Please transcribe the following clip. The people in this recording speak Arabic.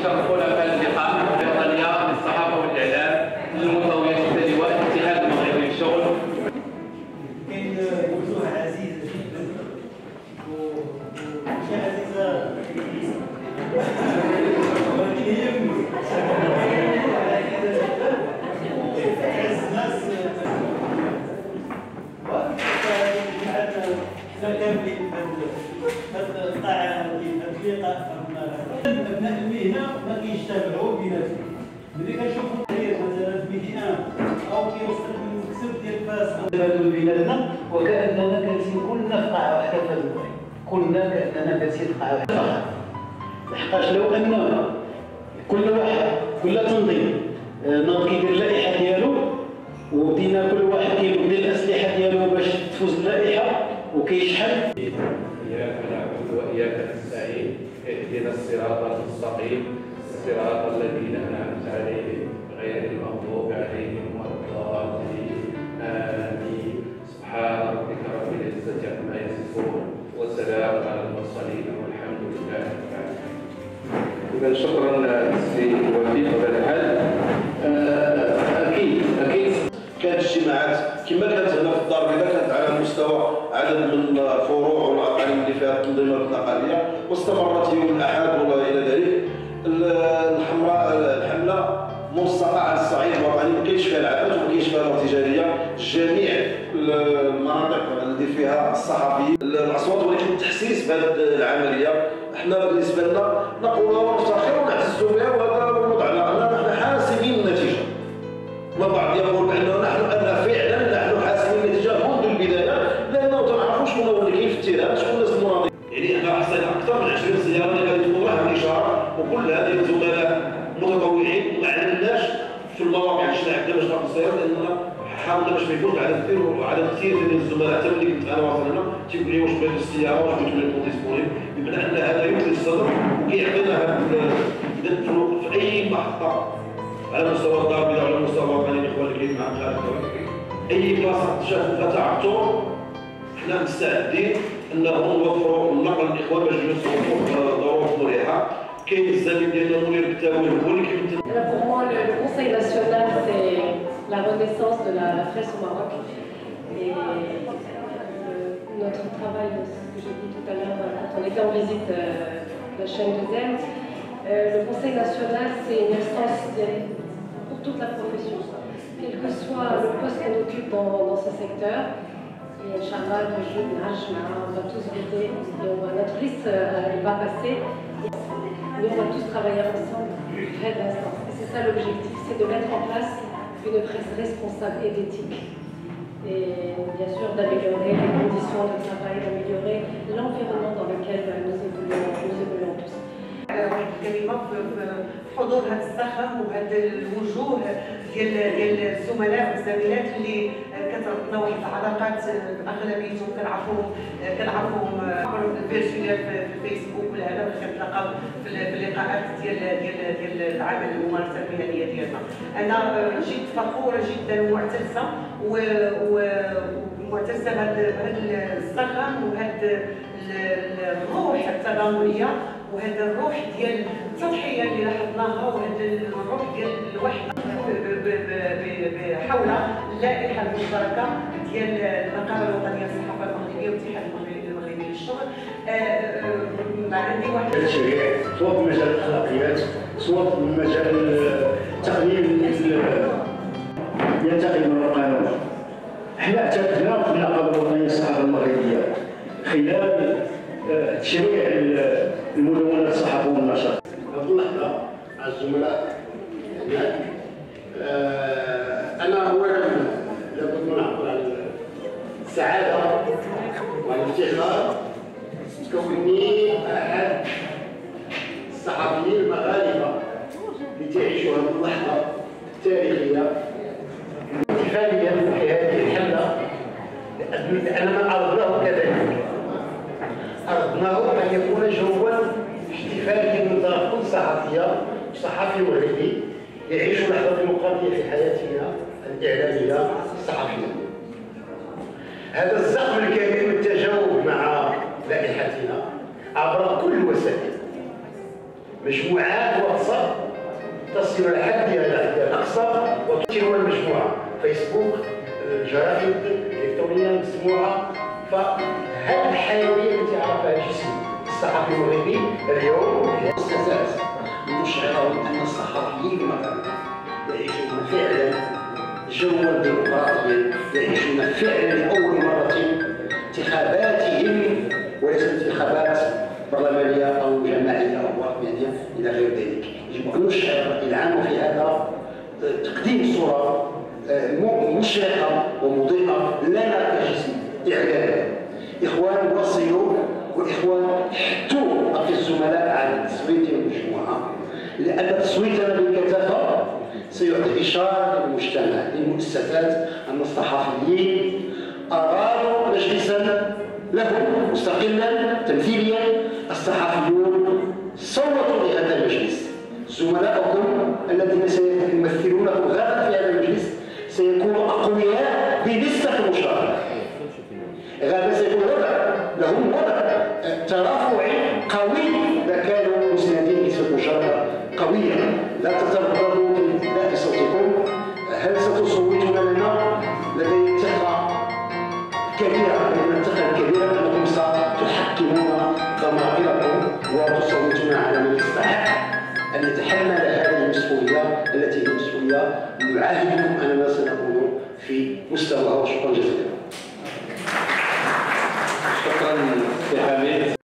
يشرفون في اللقاء الوطنيه للصحافه والإعلام للمطويات في لواء الاتحاد المغربي للشغل. كاين وجوه عزيزة جدا. وشي عزيزة. ولكن هي تعز الناس في هذا اللقاء ابناء المهنه ما كيجتمعوا بيناتهم. ملي كنشوفوا التغيير مثلا في مهنه أو كيوصل المكسب ديال فاس تبادل بيناتنا وكأننا جالسين كلنا في قاعه واحدة في المغرب كلنا كأننا جالسين في قاعه واحدة لحقاش لو أن كل واحد كل تنظيم آه، ناض كيدير اللائحة ديالو وبدينا كل واحد كيبدل الأسلحة ديالو باش تفوز اللائحة وكيشحن. إياك نعبد وإياك نستعين. اهدنا الصراط المستقيم. صراط الذين أنعمت عليهم غير المغضوب عليهم ولا الضالين. آمين. سبحان ربك رب العزة عما يصفون وسلام على المرسلين والحمد لله رب العالمين. إذا شكرا كانت اجتماعات كما كانت هنا في الدار البيضاء كانت على مستوى عدد من الفروع والأقاليم اللي فيها التنظيمات الاقليه واستمرت يوم الأحد ولا إلى ذلك. ال- الحمراء الحملة منسقه على الصعيد الوطني ما كاينش فيها العبث وما كاينش فيها الارتجاليه جميع المناطق اللي فيها الصحفيين الأصوات ولكن التحسيس بهذه العملية. إحنا بالنسبة لنا الاشاره وكل هذه الزملاء متطوعين وما علمناش في المواقع عندنا باش ناخذ السيارات لاننا حاولنا باش ما يكونش عدد كثير وعدد كثير من الزملاء حتى ملي كنت أنا واصل هنا تيقول لي واش بغيت السيارة واش بغيت لي disponible بمعنى أن هذا يمكن الصدر وكيعطينا هذا في أي محطه على مستوى الدار البيضاء وعلى مستوى الوطني الاخوان اللي كاين معنا أي بلاصه شافوا فيها تعثر حنا مستعدين انهم نوفروا النقل للإخوان باش يوصلوا ظروف مريحة. Alors pour moi, le Conseil national, c'est la renaissance de la fraise au Maroc. Et euh, notre travail, ce que j'ai dit tout à l'heure quand on était en visite euh, la chaîne de Zem, euh, le Conseil national, c'est une instance pour toute la profession, quel que soit le poste qu'on occupe dans, ce secteur. Et Inch'Allah, le jour, on va tous voter notre liste euh, va passer Nous, on va tous travailler ensemble, très d'instance. Et c'est ça l'objectif, c'est de mettre en place une presse responsable et d'éthique. Et bien sûr, d'améliorer les conditions de travail, d'améliorer l'environnement dans lequel nous évoluons, nous évoluons tous. واحد الكلمه في في حضور هذا الزخم وهذا الوجوه ديال ديال الزملاء والزميلات اللي واحد العلاقات اغلبيتهم كنعرفوهم كنعرفوهم عبر الفيرتوال في الفيسبوك ولا هذا كنتلاقاو في اللقاءات ديال ديال ديال العمل الممارسة المهنية ديالنا. أنا جد فخورة جدا ومعتزة ومعتزة بهذا الزخم وهذا الروح التضامنيه وهذا الروح ديال التضحية اللي لاحظناها وهذا الروح ديال الوحدة حول اللائحة المشتركة ديال النقابه الوطنية للصحافة المغربية والاتحاد المغربي المغربي للشغل. ما عندي واحد التشريع سواء في مجال الاخلاقيات سواء في مجال تقليل ينتقل من القانون. إحنا اعتقدنا في النقابه الوطنية للصحافة المغربية خلال تشريع المدونات الصحافه والنشر. هذه اللحظه الزملاء لأننا أردناه كذلك. أردناه أن يكون جوا احتفالي لنضاف كل صحفية صحفي مغربي يعيش لحظة ديمقراطية في حياتنا الإعلامية الصحفية. هذا الزخم الكبير من التجاوب مع لائحتنا عبر كل الوسائل مجموعات واتساب تصل الحد إلى الحد الأقصى وتشهر المجموعة. فيسبوك الجرائد الالكترونيه مسموعة. فهذه الحيويه التي عرفها الجسم الصحفي المغربي اليوم مؤسسات مشعرة أن الصحفيين المغاربة يعيشون فعلا جو الديمقراطية يعيشون فعلا لأول مرة انتخاباتهم وليست انتخابات برلمانية أو جماعية أو وطنية إلى غير ذلك. يجب أن نشعر العام في هذا تقديم صورة آه، مشرقة ومضيئة لنا كجسم إعلامي إخوان وصلوا والإخوان حثوا أخي الزملاء على التصويت المجموعة لأن تصويتنا بالكثافة سيعطي إشارة للمجتمع للمؤسسات أن الصحفيين أرادوا مجلسا لهم مستقلا تمثيليا وضع ترافعي قوي. إذا كانوا مساندين بنسبه مشاركه قويه لا تترددوا في اداء صوتكم. هل ستصوتون لنا؟ لدي ثقه كبيرة لدينا ثقه كبيرة أنكم ستحكمون ضمائركم وتصوتون على من يستحق أن يتحمل هذه المسؤولية التي هي مسؤولية نعاهدكم اننا سنكون في مستواها وشكرا جزيلا. شكرا حميد